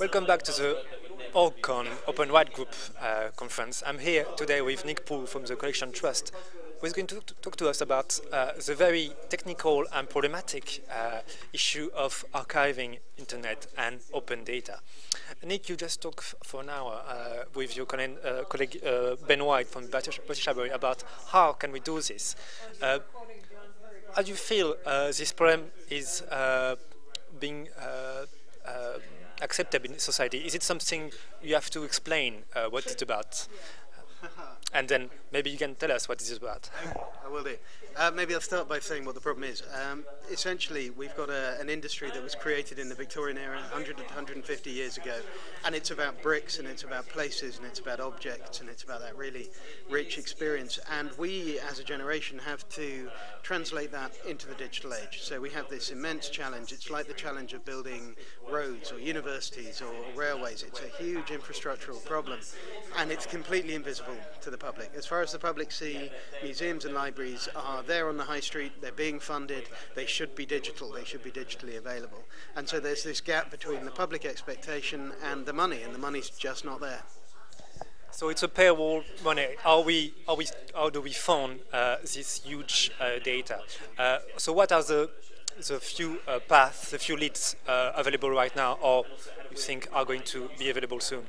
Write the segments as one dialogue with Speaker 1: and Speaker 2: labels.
Speaker 1: Welcome back to the ORGCon Open Rights Group uh, conference. I'm here today with Nick Poole from the Collection Trust, who is going to talk to us about uh, the very technical and problematic uh, issue of archiving internet and open data. Nick, you just talked for an hour uh, with your colleague, uh, colleague uh, Ben White from British Library about how can we do this. how do you feel this problem is being accepted in society? Is it something you have to explain uh, what it's about? And then maybe you can tell us what this is about.
Speaker 2: I will do. Uh, maybe I'll start by saying what the problem is. Um, essentially, we've got a, an industry that was created in the Victorian era 100 150 years ago, and it's about bricks, and it's about places, and it's about objects, and it's about that really rich experience. And we, as a generation, have to translate that into the digital age. So we have this immense challenge. It's like the challenge of building roads or universities or railways. It's a huge infrastructural problem, and it's completely invisible to the public. As far as the public see, museums and libraries are there on the high street, they're being funded, they should be digital, they should be digitally available. And so there's this gap between the public expectation and the money, and the money's just not there.
Speaker 1: So it's a paywall money. How we how we how do we fund uh, this huge uh, data? Uh, so what are the the few uh, paths, the few leads uh, available right now, or you think are going to be available soon?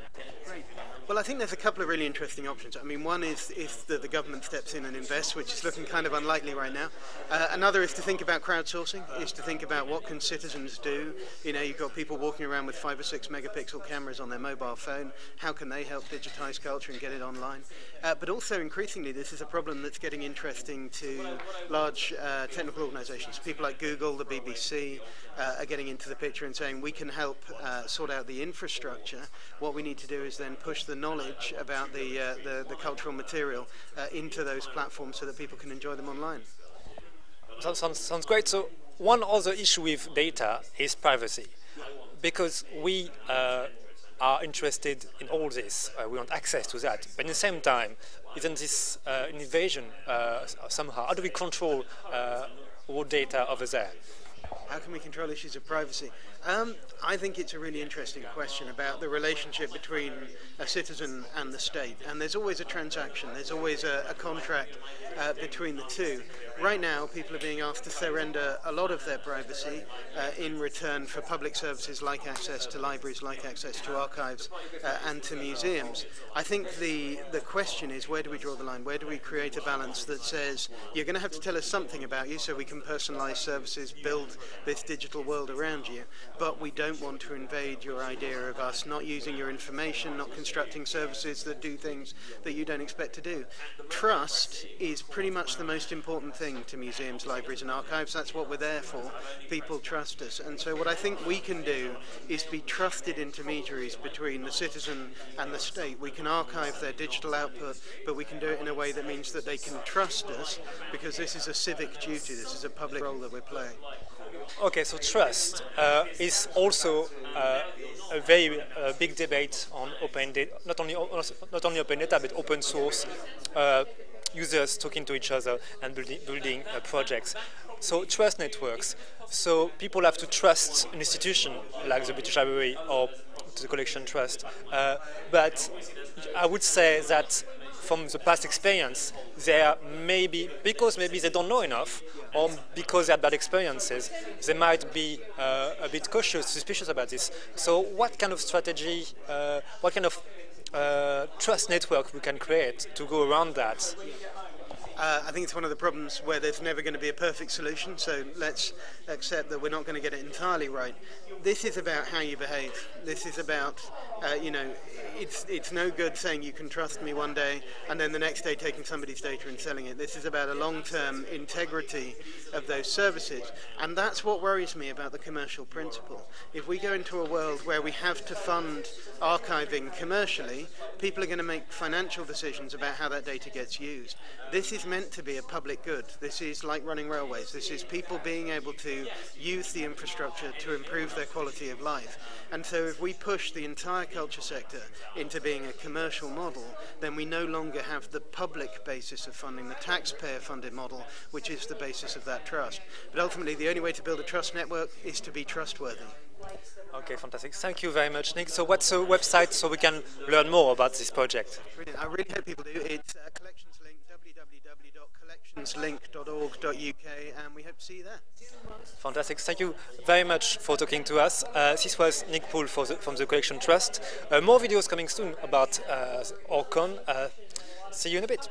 Speaker 2: Well, I think there's a couple of really interesting options. I mean, one is if the, the government steps in and invests, which is looking kind of unlikely right now. Uh, another is to think about crowdsourcing, is to think about what can citizens do. You know, you've got people walking around with five or six megapixel cameras on their mobile phone. How can they help digitize culture and get it online? Uh, but also, increasingly, this is a problem that's getting interesting to large uh, technical organizations. People like Google, the BBC, uh, are getting into the picture and saying we can help uh, sort out the infrastructure. What we need to do is then push the knowledge about the, uh, the, the, cultural material uh, into those platforms so that people can enjoy them online.
Speaker 1: Sounds, sounds, great. So one other issue with data is privacy. Because we uh, are interested in all this, uh, we want access to that. But at the same time, isn't this uh, an invasion uh, somehow? How do we control all data over there?
Speaker 2: How can we control issues of privacy? Um, I think it's a really interesting question about the relationship between a citizen and the state. And there's always a transaction, there's always a, a contract uh, between the two. Right now, people are being asked to surrender a lot of their privacy uh, in return for public services like access to libraries, like access to archives, uh, and to museums. I think the, the question is where do we draw the line? Where do we create a balance that says you're going to have to tell us something about you so we can personalize services, build this digital world around you, but we don't want to invade your idea of us not using your information, not constructing services that do things that you don't expect to do. Trust is pretty much the most important thing to museums, libraries, and archives. That's what we're there for. People trust us. And so, what I think we can do is be trusted intermediaries between the citizen and the state. We can archive their digital output, but we can do it in a way that means that they can trust us because this is a civic duty, this is a public role that we're playing.
Speaker 1: Okay, so trust uh, is also uh, a very uh, big debate on open data, not only not only open data but open source uh, users talking to each other and building, building uh, projects. So trust networks. So people have to trust an institution like the British Library or the Collection Trust. Uh, but I would say that from the past experience, they are maybe, because maybe they don't know enough, or because they had bad experiences, they might be uh, a bit cautious, suspicious about this. So what kind of strategy, uh, what kind of uh, trust network we can create to go around that?
Speaker 2: Uh, I think it's one of the problems where there's never going to be a perfect solution, so let's accept that we're not going to get it entirely right. This is about how you behave. This is about, uh, you know, it's, it's no good saying you can trust me one day and then the next day taking somebody's data and selling it. This is about a long-term integrity of those services. And that's what worries me about the commercial principle. If we go into a world where we have to fund archiving commercially, people are going to make financial decisions about how that data gets used. This is meant to be a public good. This is like running railways. This is people being able to use the infrastructure to improve their quality of life. And so if we push the entire culture sector into being a commercial model, then we no longer have the public basis of funding, the taxpayer funded model, which is the basis of that trust. But ultimately, the only way to build a trust network is to be trustworthy.
Speaker 1: Okay, fantastic. Thank you very much, Nick. So what's the website so we can learn more about this project?
Speaker 2: Brilliant. I really hope people do. It's uh, Collections Link, www.collectionslink.org.uk, and we hope to see you there.
Speaker 1: Fantastic. Thank you very much for talking to us. Uh, this was Nick Poole the, from the Collection Trust. Uh, more videos coming soon about uh, ORGCon. Uh, see you in a bit.